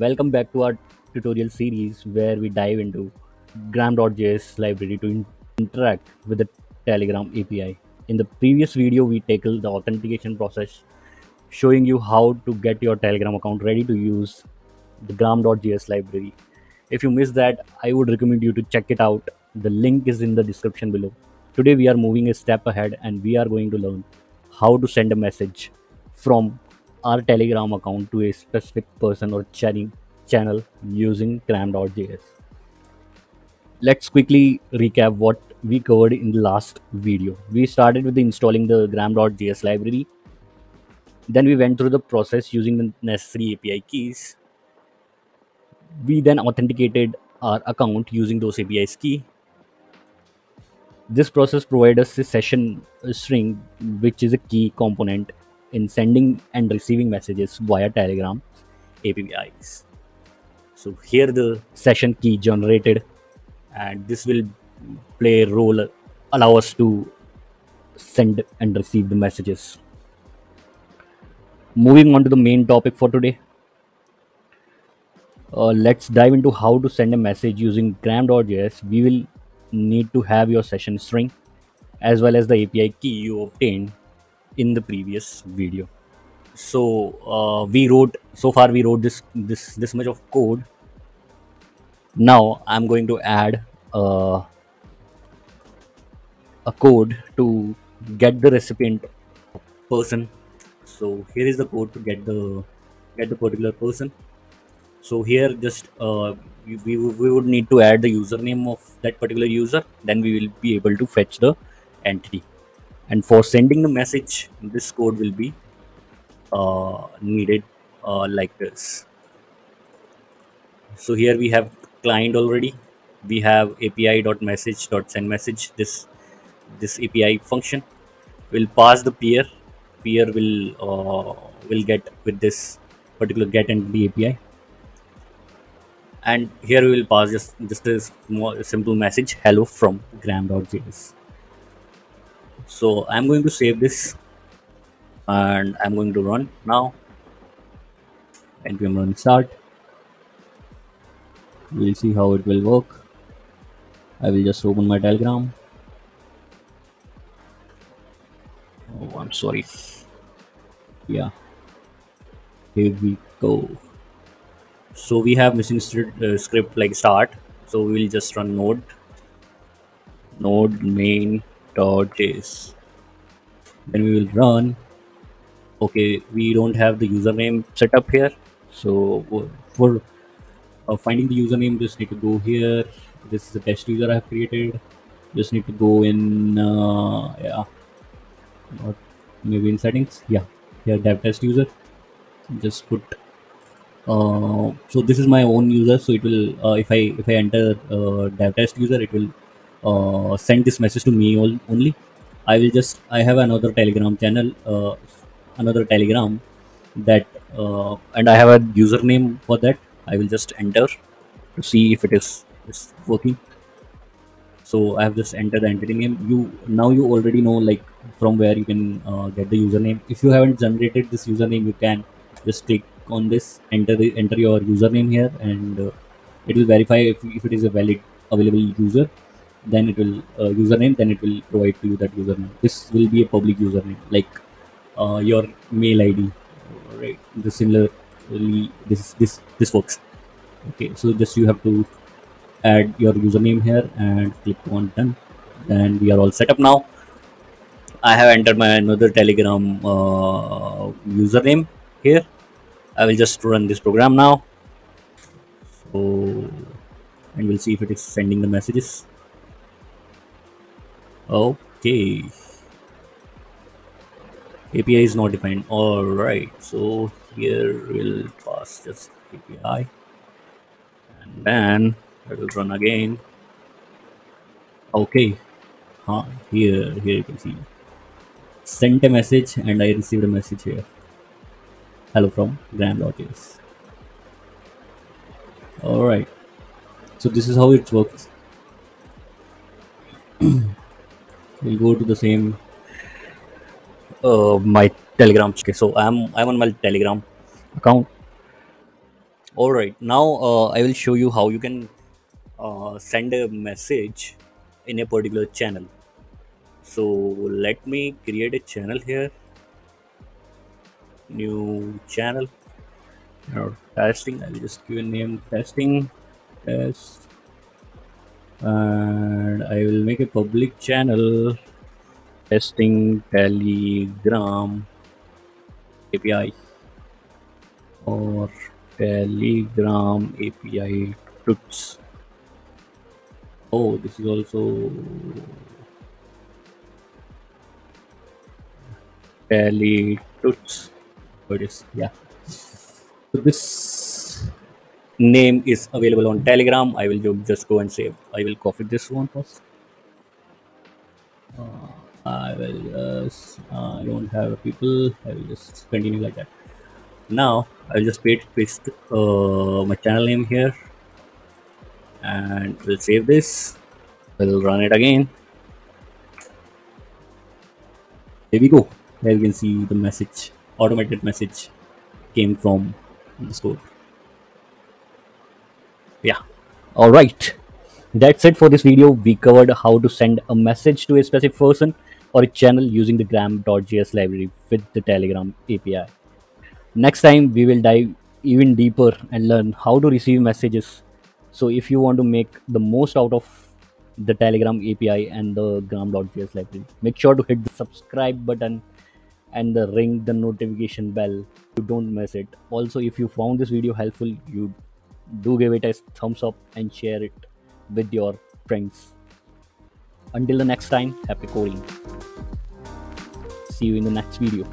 Welcome back to our tutorial series where we dive into gram.js library to in- interact with the Telegram API. In the previous video, we tackled the authentication process, showing you how to get your Telegram account ready to use the gram.js library. If you missed that, I would recommend you to check it out. The link is in the description below. Today, we are moving a step ahead and we are going to learn how to send a message from our Telegram account to a specific person or chatting channel using gram.js. Let's quickly recap what we covered in the last video. We started with installing the gram.js library. Then we went through the process using the necessary API keys. We then authenticated our account using those APIs key. This process provides us a session string, which is a key component in sending and receiving messages via Telegram APIs. So here the session key generated, and this will play a role, allow us to send and receive the messages. Moving on to the main topic for today. Uh, let's dive into how to send a message using gram.js. We will need to have your session string as well as the API key you obtained in the previous video. So uh, we wrote so far we wrote this this this much of code. Now i'm going to add uh, a code to get the recipient person. So here is the code to get the get the particular person. So here just uh, we, we, would need to add the username of that particular user. Then we will be able to fetch the entity and for sending the message this code will be uh, needed uh, like this. So here we have client already. We have api.message.send message this this api function will pass the peer. Peer will uh, will get with this particular get entity api and here we will pass just just a small simple message hello from gram.js so i'm going to save this and i'm going to run now. Npm run start. We'll see how it will work. I will just open my telegram oh i'm sorry. Yeah. Here we go. So we have missing uh, script like start. So we'll just run node. Node main dot js then we will run. Okay we don't have the username set up here. So for uh, finding the username just need to go here. This is the test user i have created. Just need to go in uh, yeah. Maybe in settings? Yeah here dev test user. Just put uh, so this is my own user so it will uh, if i if i enter uh, dev test user it will uh, send this message to me only. I will just i have another telegram channel uh, another telegram that uh, and i have a username for that. I will just enter to see if it is, is working. So i have just entered the entity name. You now you already know like from where you can get the username. If you haven't generated this username you can just click on this enter the enter your username here and uh, it will verify if, if it is a valid available user then it will uh, username then it will provide to you that username. This will be a public username like uh, your mail id right. The similarly this this this works. Okay so just you have to add your username here and click on done. Then we are all set up now. I have entered my another telegram uh, username here. I will just run this program now. So and we'll see if it is sending the messages okay. API is not defined. All right so here we'll pass just API and then it will run again. Okay. Huh here here you can see. Sent a message and I received a message here. Hello from Grand gram.js all right so this is how it works we'll go to the same uh, my telegram. Okay so i'm i'm on my telegram account. All right now uh, i will show you how you can uh, send a message in a particular channel. So let me create a channel here. New channel. Testing i will just give a name. Testing test and i will make a public channel. Testing telegram api or telegram api tuts oh this is also tele tuts oh, it is. Yeah. So this name is available on telegram. I will just go and save. I will copy this one first. Uh, i will just uh, i don't have people. I will just continue like that. Now i'll just paste, uh, my channel name here. And we'll save this. We'll run it again. Here we go. Here you can see the message automated message came from the store yeah. All right. That's it for this video. We covered how to send a message to a specific person or a channel using the gram.js library with the telegram api next time we will dive even deeper and learn how to receive messages. So if you want to make the most out of the telegram api and the gram.js library make sure to hit the subscribe button and the ring the notification bell. You don't miss it. Also if you found this video helpful you do give it a thumbs up and share it with your friends. Until the next time happy coding. See you in the next video